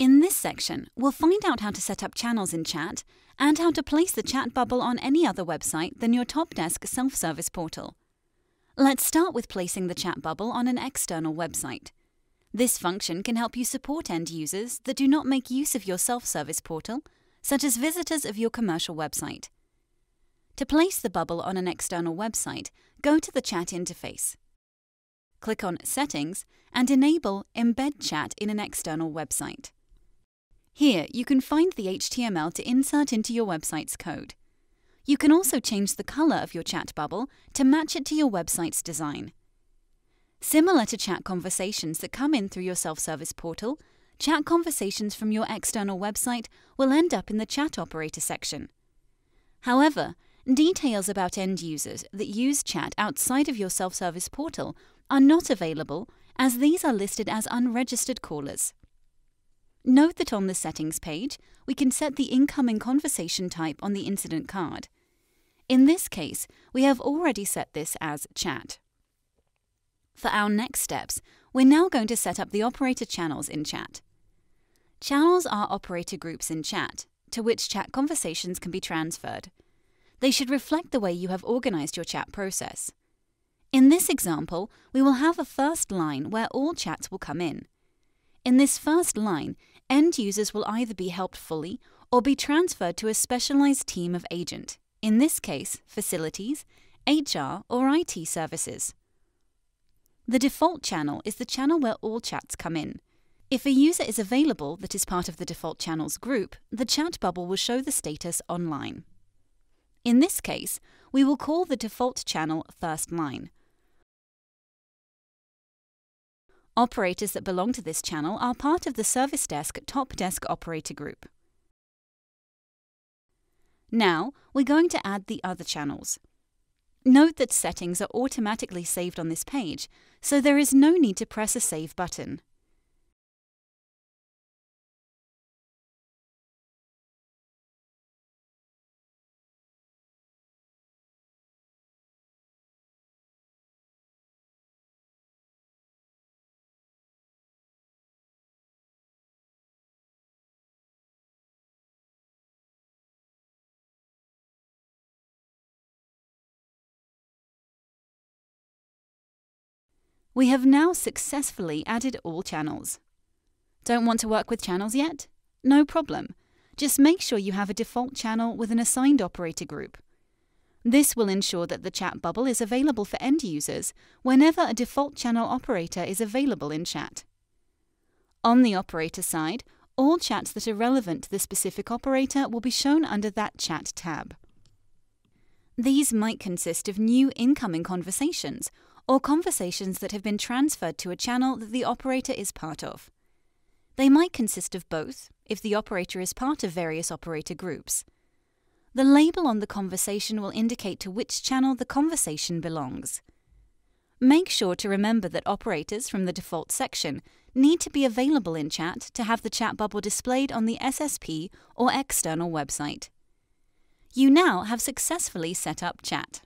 In this section, we'll find out how to set up channels in chat and how to place the chat bubble on any other website than your TOPdesk self-service portal. Let's start with placing the chat bubble on an external website. This function can help you support end users that do not make use of your self-service portal, such as visitors of your commercial website. To place the bubble on an external website, go to the chat interface. Click on Settings and enable Embed Chat in an external website. Here, you can find the HTML to insert into your website's code. You can also change the color of your chat bubble to match it to your website's design. Similar to chat conversations that come in through your self-service portal, chat conversations from your external website will end up in the chat operator section. However, Details about end users that use chat outside of your self service portal are not available as these are listed as unregistered callers. Note that on the Settings page, we can set the incoming conversation type on the incident card. In this case, we have already set this as chat. For our next steps, we're now going to set up the operator channels in chat. Channels are operator groups in chat, to which chat conversations can be transferred. They should reflect the way you have organized your chat process. In this example, we will have a first line where all chats will come in. In this first line, end users will either be helped fully or be transferred to a specialized team of agent, in this case, facilities, HR, or IT services. The default channel is the channel where all chats come in. If a user is available that is part of the default channels group, the chat bubble will show the status online. In this case, we will call the default channel first line. Operators that belong to this channel are part of the Service Desk TOPdesk Operator Group. Now, we're going to add the other channels. Note that settings are automatically saved on this page, so there is no need to press a Save button. We have now successfully added all channels. Don't want to work with channels yet? No problem. Just make sure you have a default channel with an assigned operator group. This will ensure that the chat bubble is available for end users whenever a default channel operator is available in chat. On the operator side, all chats that are relevant to the specific operator will be shown under that chat tab. These might consist of new incoming conversations or conversations that have been transferred to a channel that the operator is part of. They might consist of both if the operator is part of various operator groups. The label on the conversation will indicate to which channel the conversation belongs. Make sure to remember that operators from the default section need to be available in chat to have the chat bubble displayed on the SSP or external website. You now have successfully set up chat.